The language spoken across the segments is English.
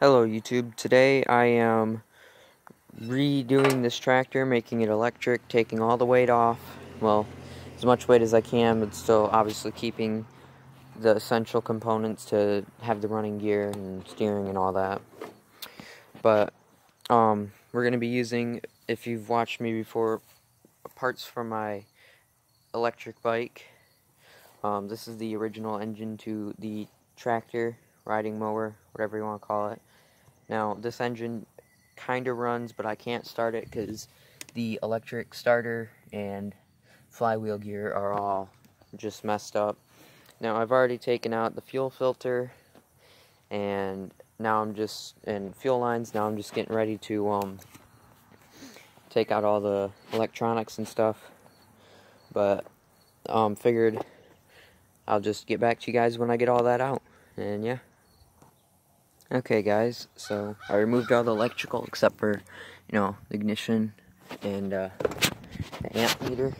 Hello YouTube. Today I am redoing this tractor, making it electric, taking all the weight off. Well, as much weight as I can, but still obviously keeping the essential components to have the running gear and steering and all that. But um, we're going to be using, if you've watched me before, parts from my electric bike. Um, this is the original engine to the tractor, riding mower, whatever you want to call it. Now, this engine kind of runs, but I can't start it because the electric starter and flywheel gear are all just messed up. Now, I've already taken out the fuel filter, and now I'm just, and fuel lines, now I'm just getting ready to, um, take out all the electronics and stuff, but, um, figured I'll just get back to you guys when I get all that out, and yeah. Okay guys, so I removed all the electrical except for, you know, the ignition and uh, the amp meter.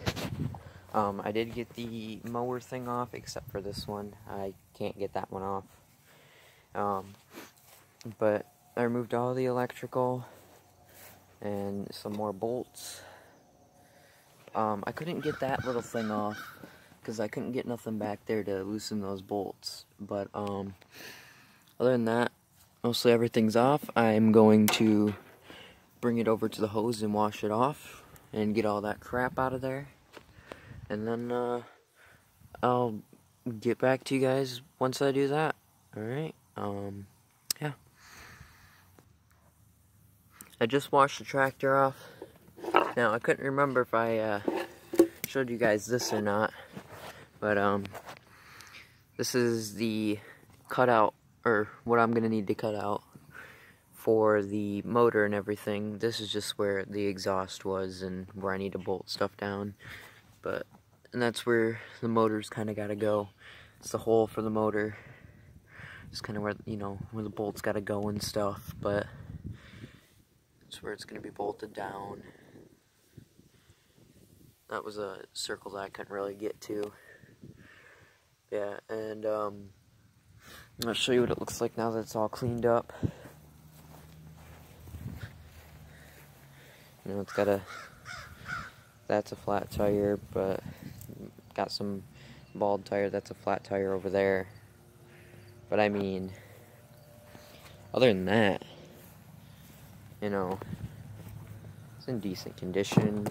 Um, I did get the mower thing off except for this one. I can't get that one off. Um, but I removed all the electrical and some more bolts. Um, I couldn't get that little thing off because I couldn't get nothing back there to loosen those bolts. But um, other than that, mostly everything's off. I'm going to bring it over to the hose and wash it off and get all that crap out of there. And then uh, I'll get back to you guys once I do that. Alright, um, yeah. I just washed the tractor off. Now, I couldn't remember if I uh, showed you guys this or not. But, um, this is the cutout or what I'm gonna need to cut out for the motor and everything. This is just where the exhaust was and where I need to bolt stuff down. But, and that's where the motor's kind of got to go. It's the hole for the motor. It's kind of where, you know, where the bolt's got to go and stuff. But, it's where it's going to be bolted down. That was a circle that I couldn't really get to. Yeah, and, um, I'll show you what it looks like now that it's all cleaned up. You know, it's got a, that's a flat tire, but got some bald tire, that's a flat tire over there. But I mean, other than that, you know, it's in decent condition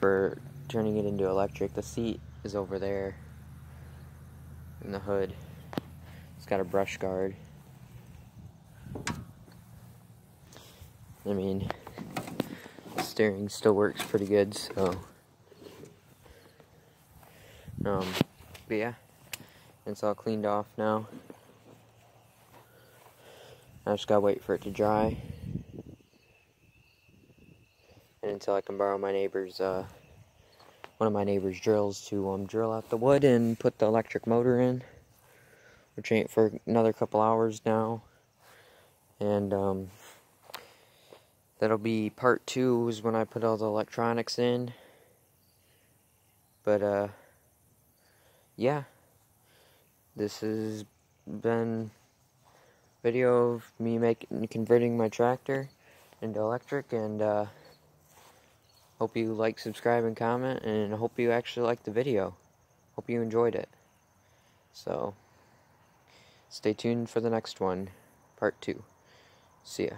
for turning it into electric. The seat is over there in the hood. It's got a brush guard. I mean, the steering still works pretty good, so. Um, but yeah, it's all cleaned off now. I just gotta wait for it to dry. And until I can borrow my neighbor's, uh, one of my neighbor's drills to um, drill out the wood and put the electric motor in ain't for another couple hours now. And um, that'll be part two is when I put all the electronics in. But uh, yeah, this has been video of me making converting my tractor into electric and uh, hope you like subscribe and comment and hope you actually liked the video hope you enjoyed it so Stay tuned for the next one, part two. See ya.